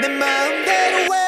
내 마음대로 왜